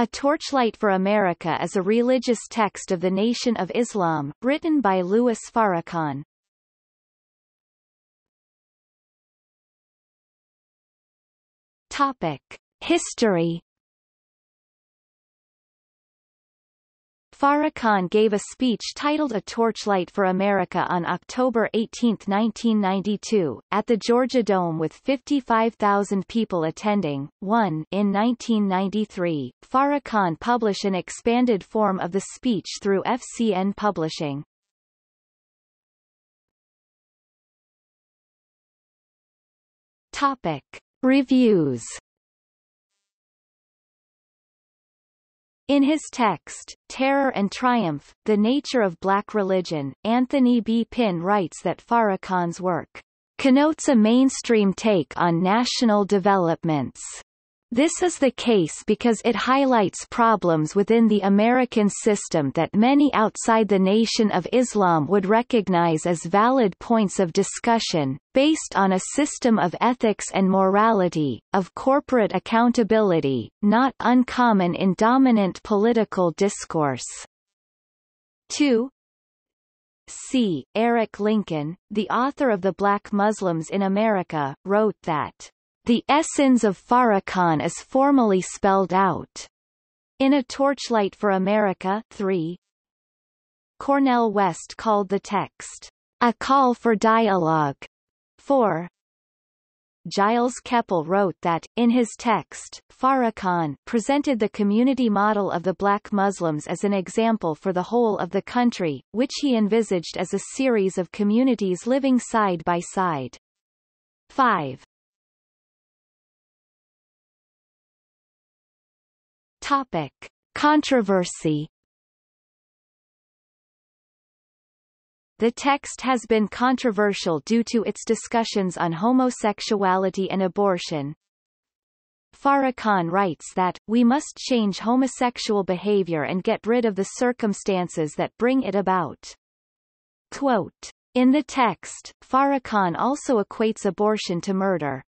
A Torchlight for America is a religious text of the Nation of Islam, written by Louis Farrakhan. Topic. History Farrakhan gave a speech titled A Torchlight for America on October 18, 1992, at the Georgia Dome with 55,000 people attending. 1 In 1993, Farah Farrakhan published an expanded form of the speech through FCN Publishing. Topic. Reviews In his text, Terror and Triumph, The Nature of Black Religion, Anthony B. Pinn writes that Farrakhan's work connotes a mainstream take on national developments this is the case because it highlights problems within the American system that many outside the Nation of Islam would recognize as valid points of discussion, based on a system of ethics and morality, of corporate accountability, not uncommon in dominant political discourse. 2. C. Eric Lincoln, the author of The Black Muslims in America, wrote that the essence of Farrakhan is formally spelled out. In A Torchlight for America 3, Cornel West called the text, a call for dialogue. 4. Gilles Kepel wrote that, in his text, Farrakhan presented the community model of the black Muslims as an example for the whole of the country, which he envisaged as a series of communities living side by side. 5. Topic. Controversy The text has been controversial due to its discussions on homosexuality and abortion. Farrakhan writes that, we must change homosexual behavior and get rid of the circumstances that bring it about. Quote, in the text, Farrakhan also equates abortion to murder.